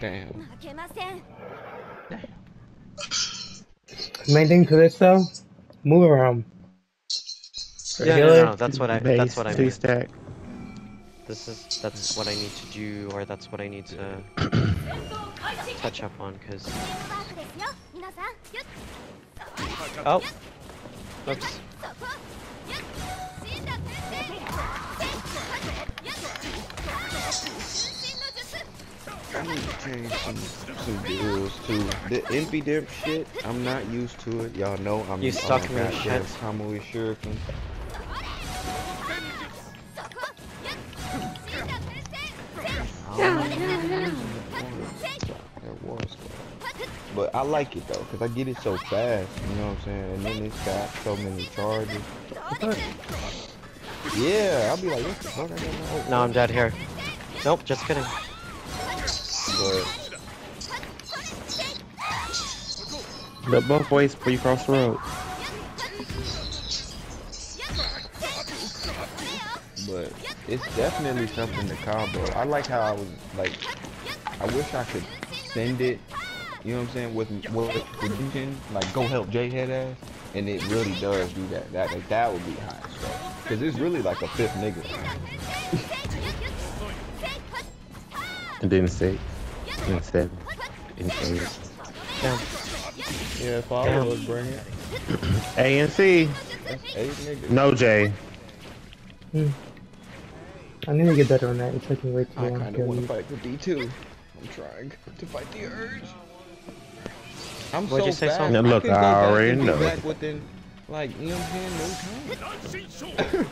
Damn. Damn. Main thing to this though, move around. For Yeah, no, no, that's what I. Base, That's what I two mean. stack. This is that's what I need to do, or that's what I need to touch up on, cause. Oh. Oops. Need to change some some rules too. The envy dip shit, I'm not used to it. Y'all know I'm You stuck I'm me a in goddamn shit. Kamui Shuriken. But I like it though, cause I get it so fast. You know what I'm saying? And then it's got so many charges. Yeah, I'll be like, what the fuck? I got my No, I'm dead here. Nope, just kidding. But both ways before you cross the road. but it's definitely something to combo. I like how I was like, I wish I could send it. You know what I'm saying? With with like go help J head ass, and it really does do that. That like, that would be high fuck. Cause it's really like a fifth nigga. And then six. And seven. And eight. Damn. Yeah, follow Damn. us, bring it. A and C. That's eight niggas. No J. Hmm. I need to get better on that. It took me way too I long to kind of kill want to you. fight the D2. I'm trying to fight the urge. I'm What'd so you say, fast. Son? Now, look, can go I already know. Back within, like, you know what I'm saying? No time.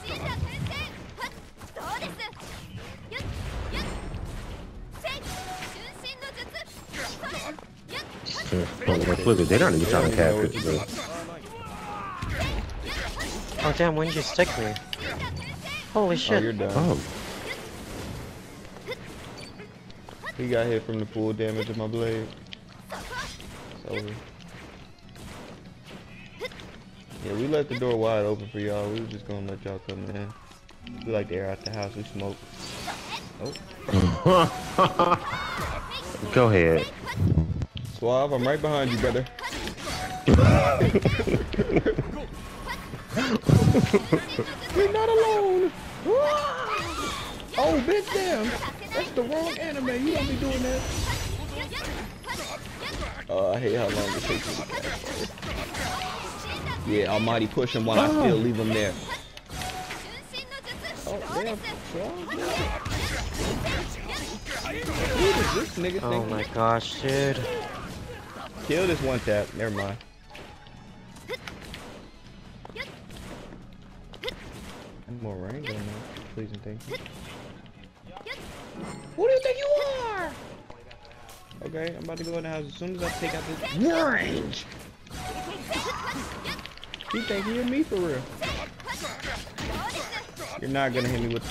Look, they're not even trying to cap it. bro. Oh damn, when did you stick me? Holy Oh, shit. you're done. Oh, He got hit from the full damage of my blade. It's over. Yeah, we left the door wide open for y'all. We was just gonna let y'all come in. We like to air out the house. We smoke. Oh. go ahead. Suave, I'm right behind you, brother. We're not alone. Oh, bitch, damn. That's the wrong anime. You don't be doing that. Uh, I hate how long it takes me to catch. Yeah, Almighty push him while I still leave him there. Oh, damn. Suave, yeah. Who does this nigga Oh my gosh, dude. Kill this one tap. Never mind. I'm more range on that. Please and thank you. Who do you think you are? Okay, I'm about to go in the house as soon as I take out this range. You think you hit me for real? You're not gonna hit me with.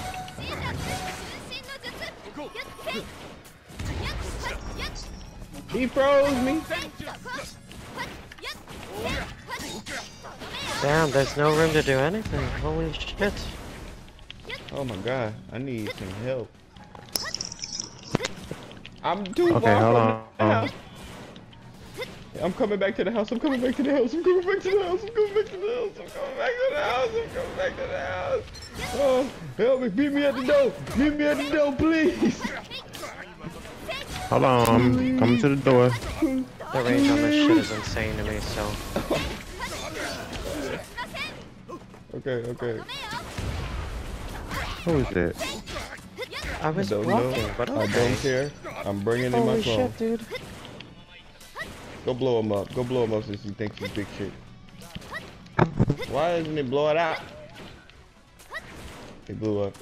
He froze me. Damn, there's no room to do anything. Holy shit. Oh my god, I need some help. I'm too Okay, far hold from on. the house. I'm coming back to the house. I'm coming back to the house. I'm coming back to the house. I'm coming back to the house. I'm coming back to the house. I'm coming back to the house. Oh, help me. Meet me at the door. Meet me at the door, please. Hold on. I'm coming to the door. The range on this shit is insane to me, so. Okay, okay. Who is that? I was don't blocking, know. but I don't care. I'm bringing in my Holy phone. shit, dude. Go blow him up. Go blow him up since you think he's big shit. Why doesn't it blow it out? It blew up.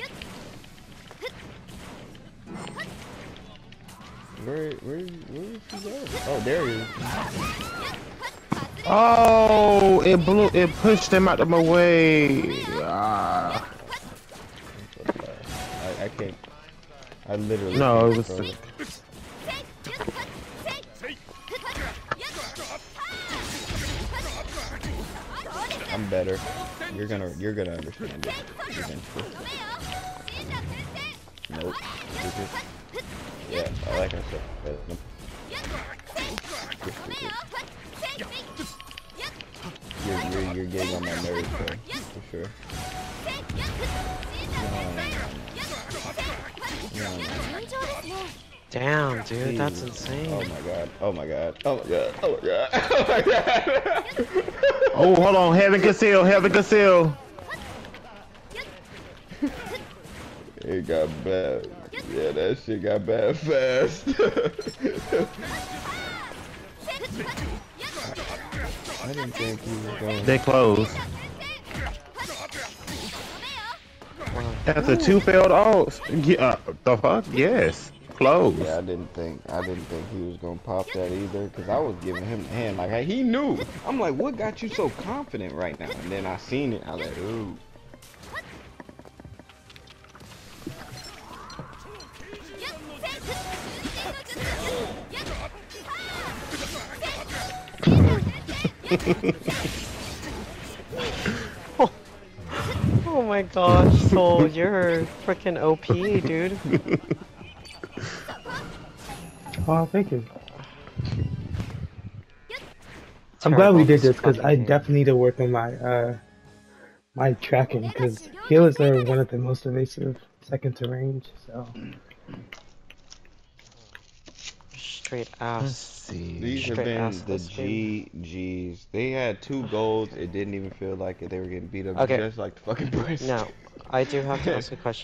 Where, where, where is he go? Oh, there he is. Oh, it blew. It pushed him out of my way. Ah. I, I can't. I literally. No, it was. it. I'm better. You're gonna, you're gonna understand it eventually. Nope. Stupid. Yeah, I like I said. uh. You're. You're, you're, you're getting on my nerves, bro. For sure. No, no, no. Damn, dude, that's insane. Oh my god. Oh my god. Oh my god. Oh my god. Oh my god. Oh, hold on. Heaven conceal. Heaven conceal. It got bad. Yeah, that shit got bad fast. I didn't think he was going. They closed. After two failed alts. Yeah, uh, the fuck? Yes. close. Yeah, I didn't think I didn't think he was gonna pop that either, cause I was giving him the hand like he knew. I'm like, what got you so confident right now? And then I seen it. I was like, ooh. Oh my gosh, Soul, you're freaking OP, dude. Oh, thank you. I'm glad we did this because I definitely need to work on my uh my tracking because healers are one of the most evasive second to range. So Straight Let's ass. see. These have Straight been ass the. GGs. They had two goals. It didn't even feel like it. They were getting beat up Okay. just like the fucking Brits. Now, I do have to ask a question.